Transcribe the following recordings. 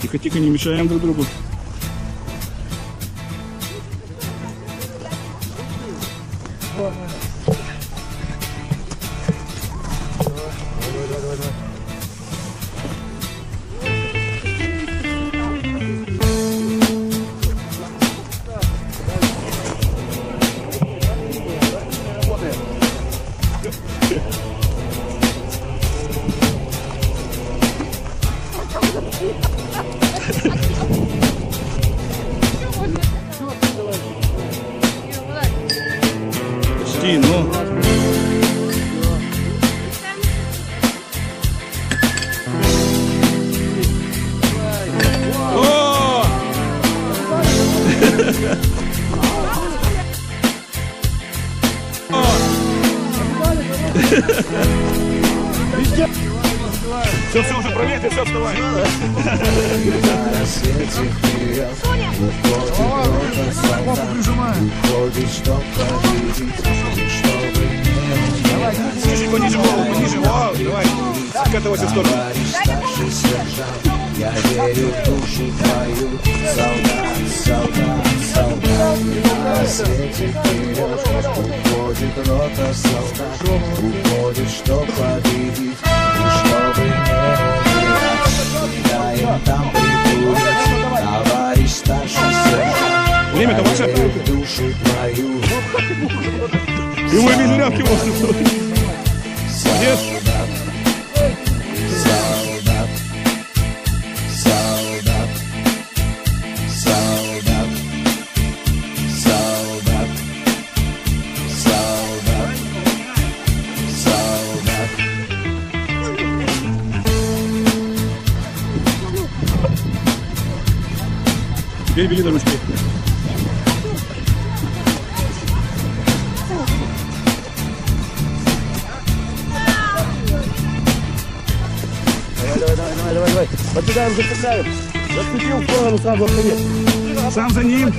Тихо-тихо, не мешаем друг другу. Ладно. Почти, ну. Все, все, уже проверьте, все, вставай. Чуть-чуть пониже голову, пониже. Вау, давай. Скатывайся в сторону. Я верю в душу твою Солдат, солдат, солдат На свете вперед Уходит рота солдат Уходит, чтоб победить душу и без лямки можно. Молодец. Солдат, солдат, солдат, солдат, солдат, солдат, солдат. Теперь бери на ручки. Давай, давай, давай, давай, давай. Подбегаем, запускаем. Заступил в сторону сразу отходи. Сам за ним.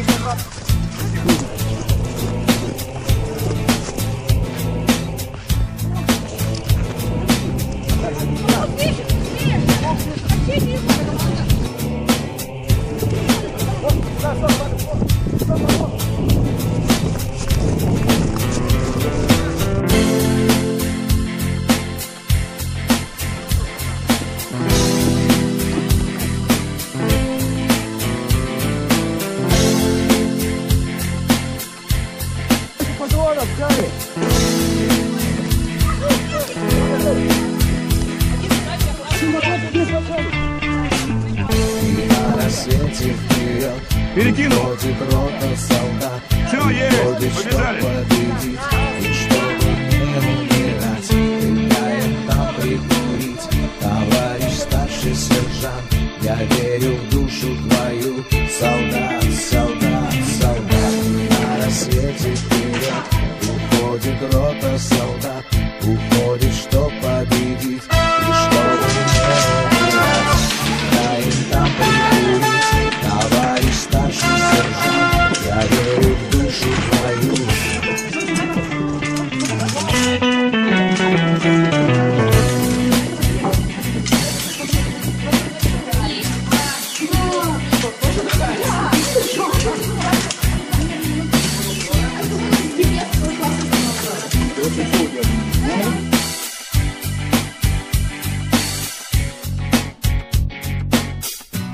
Патронов, взяли. И на рассвете вперед Перекинул. Ходит рота солдат Все, есть. Побежали.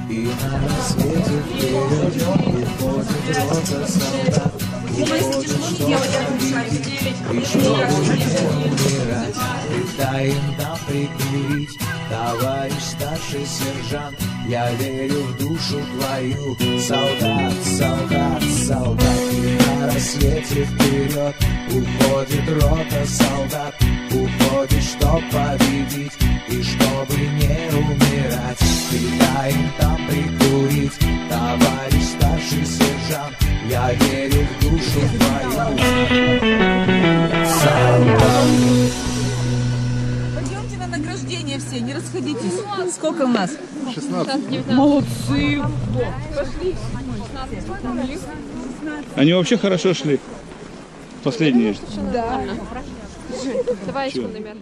И на рассвете вперед Уходит рота солдат Уходит, чтоб победить И чтобы не умирать И дай им там прикурить Товарищ старший сержант Я верю в душу твою Солдат, солдат, солдат И на рассвете вперед Уходит рота солдат Уходит, чтоб победить расходитесь. Сколько у нас? 16. Молодцы. Они вообще хорошо шли. Последние. Давай еще номер.